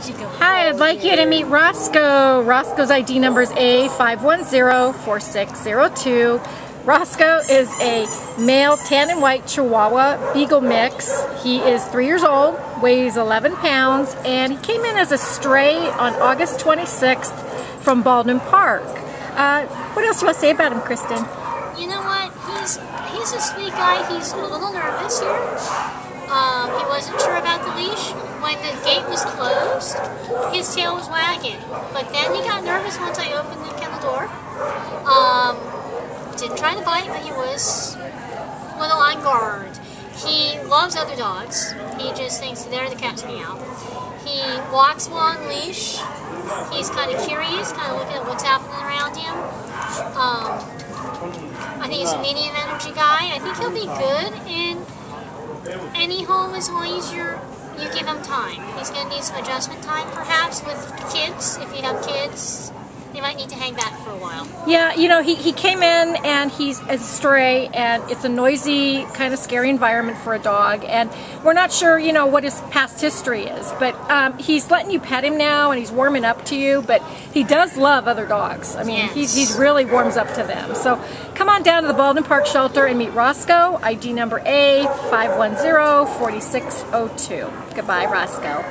Hi, I'd like you to meet Roscoe. Roscoe's ID number is A5104602. Roscoe is a male tan and white Chihuahua Beagle mix. He is three years old, weighs 11 pounds, and he came in as a stray on August 26th from Baldwin Park. Uh, what else do you want to say about him, Kristin? You know what? He's he's a sweet guy. He's a little nervous here. Um, he wasn't sure about the. When the gate was closed, his tail was wagging. But then he got nervous once I opened the kennel door. Um, didn't try to bite, but he was a little on guard. He loves other dogs. He just thinks they're the cat's meow. He walks along leash. He's kind of curious, kind of looking at what's happening around him. Um, I think he's a medium energy guy. I think he'll be good in any home as long as you're you give him time. He's going to need some adjustment time, perhaps, with kids. If you have need to hang back for a while. Yeah, you know, he, he came in and he's a stray, and it's a noisy, kind of scary environment for a dog. And we're not sure, you know, what his past history is, but um, he's letting you pet him now and he's warming up to you. But he does love other dogs. I mean, Yes. he, he really warms up to them. So come on down to the Baldwin Park Shelter and meet Roscoe, ID number A5104602. Goodbye, Roscoe.